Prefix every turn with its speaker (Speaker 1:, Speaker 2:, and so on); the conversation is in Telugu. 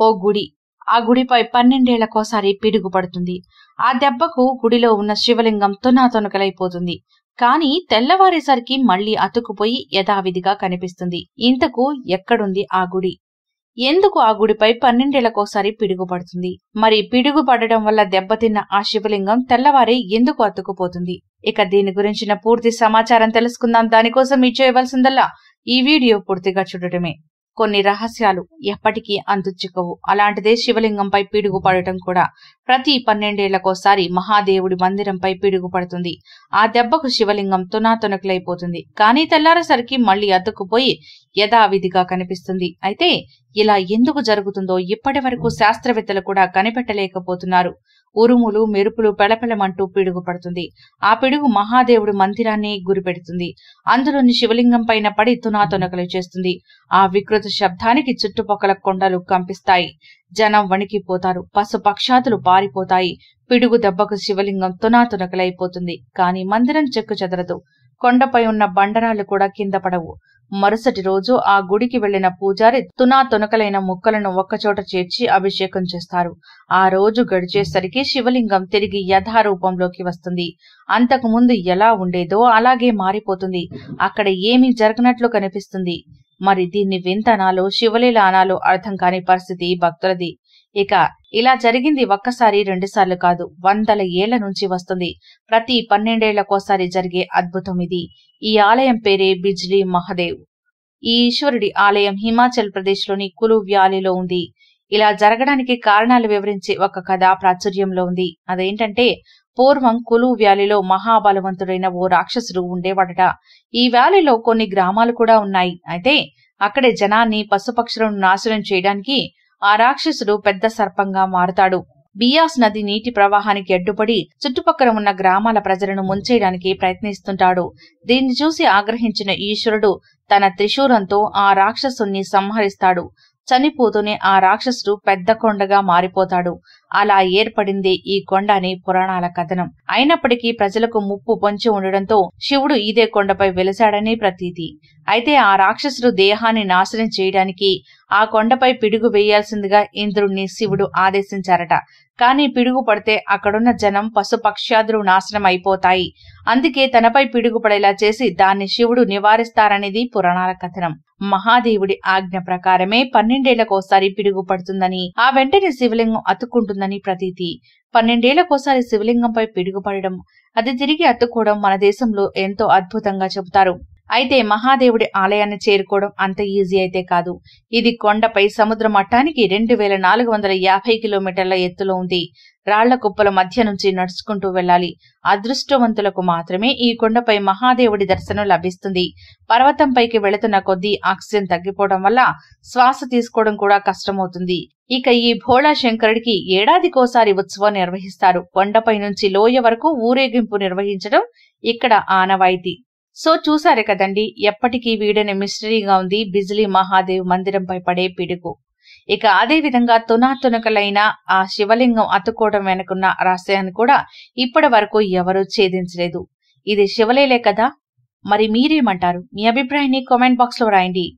Speaker 1: ఓ గుడి. ఆ గుడిపై పన్నెండేళ్ళకోసారి పిడుగు పడుతుంది ఆ దెబ్బకు గుడిలో ఉన్న శివలింగం తొనాతొనకలైపోతుంది కాని తెల్లవారేసరికి మళ్ళీ అతుకుపోయి యథావిధిగా కనిపిస్తుంది. ఇంతకు ఎక్కడుంది ఆ గుడి? ఎందుకు ఆ గుడిపై పన్నెండేళ్ళకోసారి పిడుగు పడుతుంది మరి పిడుగు పడడం వల్ల దెబ్బతిన్న ఆ శివలింగం తెల్లవారి ఎందుకు అతుకుపోతుంది ఇక దీని గురించిన పూర్తి సమాచారం తెలుసుకుందాం. దానికోసం మీ చేయవలసిందల్లా ఈ వీడియో పూర్తిగా చూడటమే. కొన్ని రహస్యాలు ఎప్పటికీ అంతుచిక్కవు. అలాంటిదే శివలింగంపై పిడుగు పడటం కూడా. ప్రతి పన్నెండేళ్ళకోసారి మహాదేవుడి మందిరంపై పిడుగు పడుతుంది ఆ దెబ్బకు శివలింగం తునాతునకులైపోతుంది. కానీ తెల్లారేసరికి మళ్ళీ అతుక్కుపోయి యథావిధిగా కనిపిస్తుంది. అయితే ఇలా ఎందుకు జరుగుతుందో ఇప్పటి వరకు శాస్త్రవేత్తలు కూడా కనిపెట్టలేకపోతున్నారు. ఉరుములు మెరుపులు పెళపెళమంటూ పిడుగు పడుతుంది ఆ పిడుగు మహాదేవుడి మందిరాన్ని గురిపెడుతుంది. అందులోని శివలింగం పైన పడి తునాతునకలు చేస్తుంది. ఆ వికృత శబ్దానికి చుట్టుపక్కల కొండలు కంపిస్తాయి. జనం వణికిపోతారు. పశుపక్షాతులు పారిపోతాయి. పిడుగు దెబ్బకు శివలింగం తునాతునకలైపోతుంది. కాని మందిరం చెక్కు చెదరదు. కొండపై ఉన్న బండరాలు కూడా కింద పడవు. మరుసటి రోజు ఆ గుడికి వెళ్ళిన పూజారి తునా తునకలైన ముక్కలను ఒక్కచోట చేర్చి అభిషేకం చేస్తారు. ఆ రోజు గడిచేసరికి శివలింగం తిరిగి యథారూపంలోకి వస్తుంది. అంతకు ముందు ఎలా ఉండేదో అలాగే మారిపోతుంది. అక్కడ ఏమీ జరగనట్లు కనిపిస్తుంది. మరి దీన్ని వింతనాలో శివలీల అనాలో అర్థం కాని పరిస్థితి భక్తులది. ఇక ఇలా జరిగింది ఒక్కసారి రెండుసార్లు కాదు వందల ఏళ్ళ నుంచి వస్తుంది. ప్రతి పన్నెండేళ్ళకోసారి జరిగే అద్భుతం ఇది. ఈ ఆలయం పేరే బిజ్లీ మహదేవ్. ఈ ఈశ్వరుడి ఆలయం హిమాచల్ ప్రదేశ్లోని కులు వ్యాలీలో ఉంది. ఇలా జరగడానికి కారణాలు వివరించే ఒక కథ ప్రాచుర్యంలో ఉంది. అదేంటంటే పూర్వం కులు వ్యాలీలో మహాబలవంతుడైన ఓ రాక్షసుడు ఉండేవాడట. ఈ వ్యాలీలో కొన్ని గ్రామాలు కూడా ఉన్నాయి. అయితే అక్కడే జనాన్ని పశుపక్షులను నాశనం చేయడానికి ఆ రాక్షసుడు పెద్ద సర్పంగా మారుతాడు. బియాస్ నది నీటి ప్రవాహానికి అడ్డుపడి చుట్టుపక్కల ఉన్న గ్రామాల ప్రజలను ముంచేయడానికి ప్రయత్నిస్తుంటాడు. దీన్ని చూసి ఆగ్రహించిన ఈశ్వరుడు తన త్రిశూరంతో ఆ రాక్షసుని సంహరిస్తాడు. చనిపోతూనే ఆ రాక్షసుడు పెద్ద కొండగా మారిపోతాడు. అలా ఏర్పడింది ఈ కొండ అని పురాణాల కథనం. అయినప్పటికీ ప్రజలకు ముప్పు పొంచి ఉండడంతో శివుడు ఇదే కొండపై వెలిశాడని ప్రతీతి. అయితే ఆ రాక్షసుడు దేహాన్ని నాశనం చేయడానికి ఆ కొండపై పిడుగు వేయాల్సిందిగా ఇంద్రుణ్ణి శివుడు ఆదేశించారట. కానీ పిడుగు పడితే అక్కడున్న జనం పశుపక్ష్యాదులు నాశనం అయిపోతాయి అందుకే తనపై పిడుగు పడేలా చేసి దాన్ని శివుడు నివారిస్తారనేది పురాణాల కథనం. మహాదేవుడి ఆజ్ఞ ప్రకారమే పన్నెండేళ్ళకోసారి పిడుగు పడుతుందని ఆ వెంటనే శివలింగం అతుక్కుంటుందని ప్రతీతి. పన్నెండేళ్ళకోసారి శివలింగంపై పిడుగు పడడం అది తిరిగి అతుక్కోవడం మన దేశంలో ఎంతో అద్భుతంగా చెబుతారు. అయితే మహాదేవుడి ఆలయాన్ని చేరుకోవడం అంత ఈజీ అయితే కాదు. ఇది కొండపై సముద్ర మట్టానికి రెండు వేల నాలుగు వందల యాభై కిలోమీటర్ల ఎత్తులో ఉంది. రాళ్ళ కుప్పల మధ్య నుంచి నడుచుకుంటూ వెళ్ళాలి అదృష్టవంతులకు మాత్రమే ఈ కొండపై మహాదేవుడి దర్శనం లభిస్తుంది. పర్వతంపైకి వెళుతున్న కొద్దీ ఆక్సిజన్ తగ్గిపోవడం వల్ల శ్వాస తీసుకోవడం కూడా కష్టమవుతుంది. ఇక ఈ భోళా శంకరుడికి ఏడాదికోసారి ఉత్సవం నిర్వహిస్తారు. కొండపై నుంచి లోయ వరకు ఊరేగింపు నిర్వహించడం ఇక్కడ ఆనవాయితీ. సో చూసారు కదండి ఎప్పటికీ వీడని మిస్టరీగా ఉంది. బిజిలీ మహాదేవ్ మందిరంపై పడే పిడుగు. ఇక అదే విధంగా తునాతునకలైన ఆ శివలింగం అతుక్కోవడం వెనుకున్న రహస్యాన్ని కూడా ఇప్పటి వరకు ఎవరూ ఛేదించలేదు. ఇది శివలేలే కదా? మరి మీరేమంటారు? మీ అభిప్రాయాన్ని కామెంట్ బాక్స్లో రాయండి.